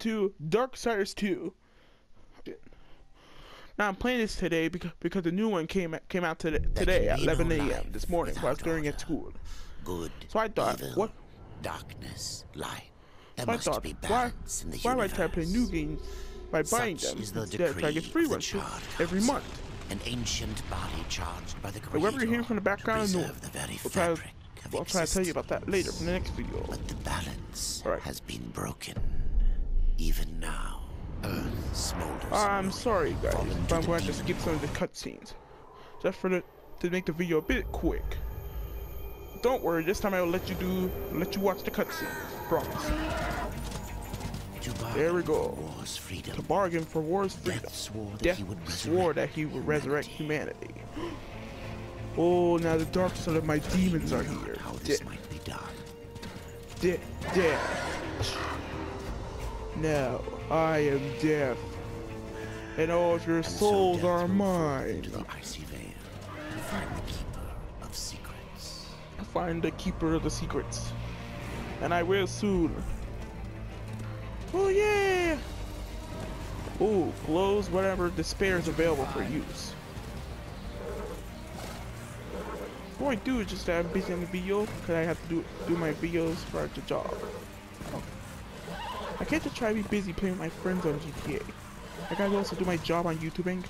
to Darksiders 2. Now I'm playing this today because because the new one came came out today today at 11 a.m. this morning while I was during at school. Good. So I thought, evil, what? Darkness, light. There So I must thought, be why balance in the why would I try to play new games by buying Such them is the instead so I get free of ones every month. An ancient body charged by the But whatever you're hearing from the background, to no, the very we'll try, to, of we'll try to tell you about that later in the next video. But the balance Alright. has been broken. Even now, Earth smolders. Ah, I'm sorry guys, but I'm going to skip some of the cutscenes. Just for the to make the video a bit quick. Don't worry, this time I will let you do let you watch the cutscenes. Promise. There we go. for War's freedom. To bargain for war's freedom. Death swore that Death he would swore resurrect that he would resurrect humanity. Oh, now the dark side of my demons are here. How this De- might be done. de- death. Now I am death, and all of your And souls death are mine. Into the icy veil to find the keeper of secrets. Find the keeper of the secrets, and I will soon. Oh yeah! Oh, close whatever despair is available for use. What I do is just that I'm busy on the video because I have to do do my videos for the job. I can't just try to be busy playing with my friends on GTA. I gotta also do my job on YouTubing.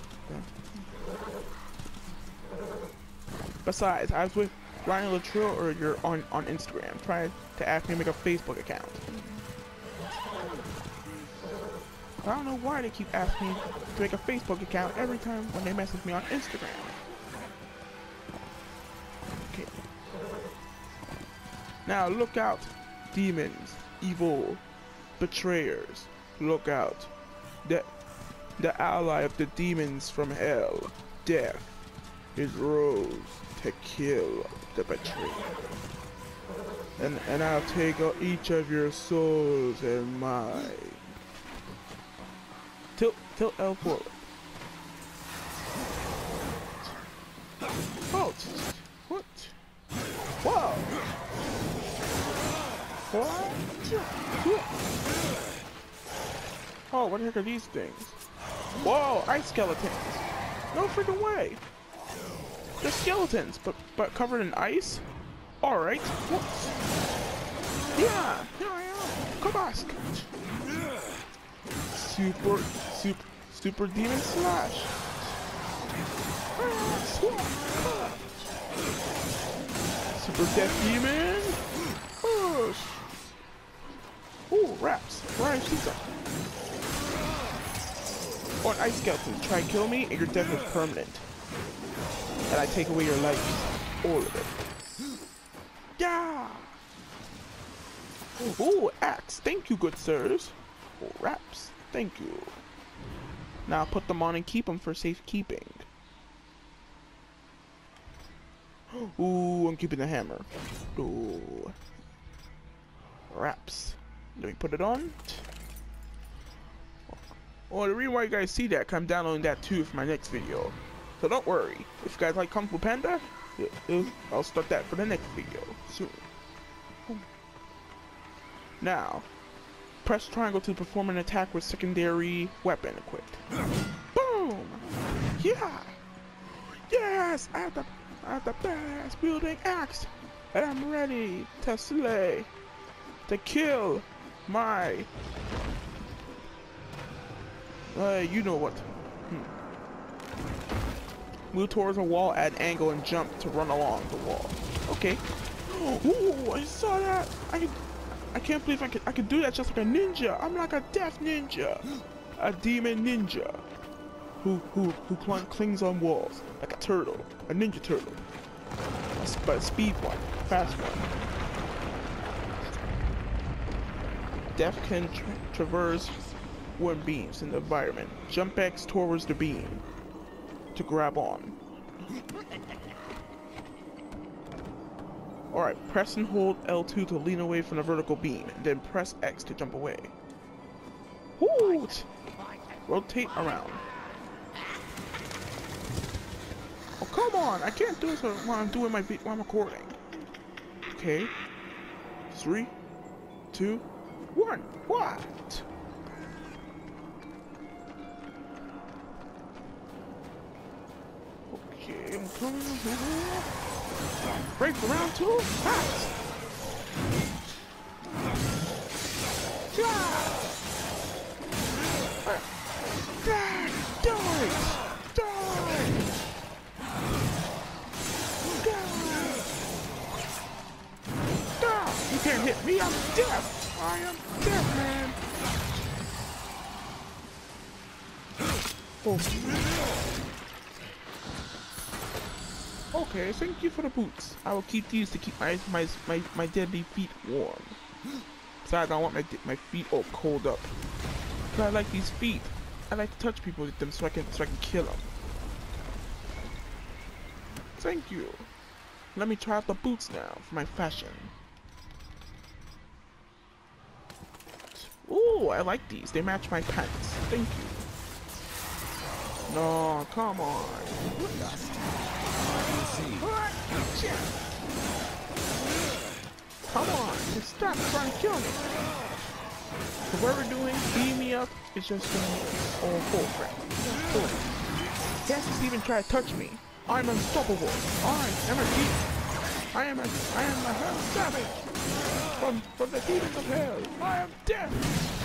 Besides, I was with Ryan Latrell earlier on, on Instagram trying to ask me to make a Facebook account. I don't know why they keep asking me to make a Facebook account every time when they message me on Instagram. Okay. Now look out, demons, evil, betrayers. Look out. The, the ally of the demons from hell, death, is rose to kill the betrayer. And, and I'll take each of your souls and mine. Tilt, tilt L. What? Oh, what the heck are these things? Whoa, ice skeletons! No freaking way! They're skeletons, but but covered in ice? Alright. Yeah, here I am. Come on. Super, super, super demon slash. Super death demon. Push. Ooh, wraps. Right, she's up. Or an ice skeleton. Try and kill me, and your death is permanent. And I take away your life. All of it. Yeah! Ooh, axe. Thank you, good sirs. Oh, wraps. Thank you. Now put them on and keep them for safekeeping. Ooh, I'm keeping the hammer. Ooh. Wraps. Let me put it on. Oh, the reason why you guys see that, I'm downloading that too for my next video. So don't worry. If you guys like Kung Fu Panda, I'll start that for the next video soon. Now, press triangle to perform an attack with secondary weapon equipped. Boom! Yeah! Yes! I have the, I have the badass wielding axe! And I'm ready to slay, to kill my... Uh, you know what. Hmm. Move towards a wall at an angle and jump to run along the wall. Okay. Ooh, I saw that! I can, I can't believe I could, I could do that just like a ninja! I'm like a death ninja! A demon ninja! Who, who, who cl clings on walls like a turtle, a ninja turtle. A a speed one, fast one. Death can tra traverse wooden beams in the environment. Jump X towards the beam to grab on. Alright, press and hold L2 to lean away from the vertical beam, then press X to jump away. Rotate around. Oh, come on! I can't do this while I'm doing my while I'm recording. Okay. Three, two, one. What? Okay, I'm coming here. Break for round two. Ha! Can't hit me, I'm dead! I am deaf, man. Oh. Okay, thank you for the boots. I will keep these to keep my my my, my deadly feet warm. Besides, I don't want my my feet all cold up. But I like these feet. I like to touch people with them so I can so I can kill them. Thank you. Let me try out the boots now for my fashion. I like these. They match my pants. Thank you. No, come on. Come on, stop trying to kill me. We're doing, beat me up, is just going all full crap. Full. Can't even try to touch me. I'm unstoppable. I am a demon. I am a I am a hell savage. From from the demons of hell. I am death.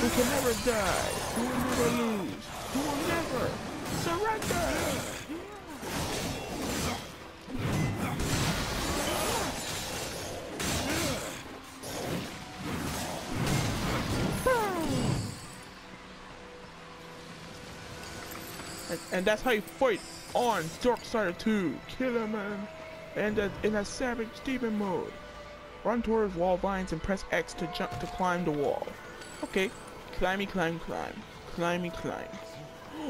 Who can never die. Who will never lose. Who will never surrender. And, that's how you fight on Darksider 2. Kill him, man. And uh, in a savage demon mode. Run towards wall vines and press X to jump to climb the wall. Okay. Climby, climb, climb. Climby, climb.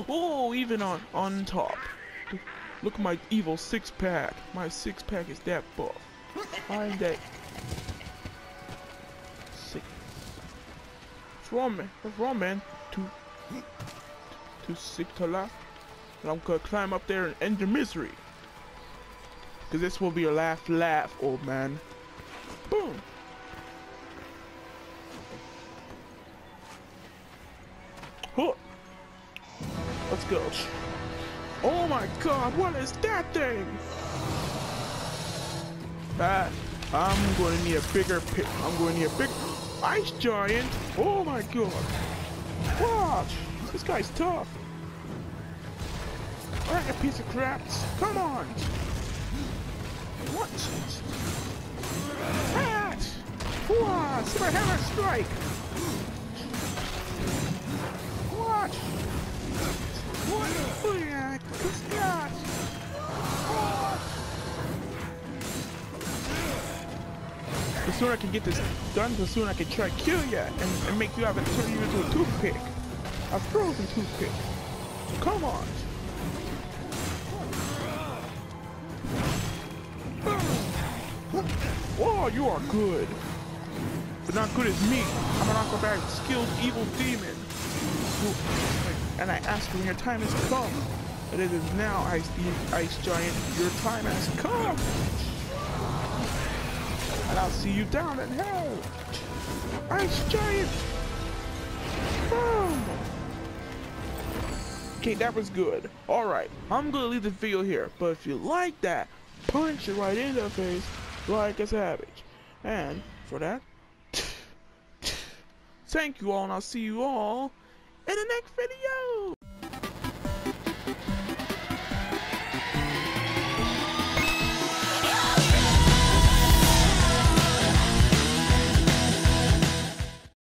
Oh, even on on top. Look at my evil six pack. My six pack is that buff. I'm that sick. What's wrong, man? What's wrong, man? Too too sick to laugh. And I'm gonna climb up there and end your misery. Cause this will be your last laugh, old man. Boom. Let's go. Oh my god, what is that thing? That I'm going to need a bigger. I'm going to need a big ice giant. Oh my god. Watch. This guy's tough. Alright, you piece of crap. Come on. What? Hat! Whoa! Super hammer strike! Oh! The sooner I can get this done, the sooner I can try to kill you and, and make you have a turn you into a toothpick. A frozen toothpick. Come on. Whoa, you are good. But not good as me. I'm an acrobatic, skilled evil demon. And I ask when your time has come. And it is now, Ice, Ice Giant, your time has come. And I'll see you down in hell. Ice Giant. Boom. Okay, that was good. Alright, I'm gonna leave the video here. But if you like that, punch it right in the face like a savage. And for that, thank you all, and I'll see you all in the next video.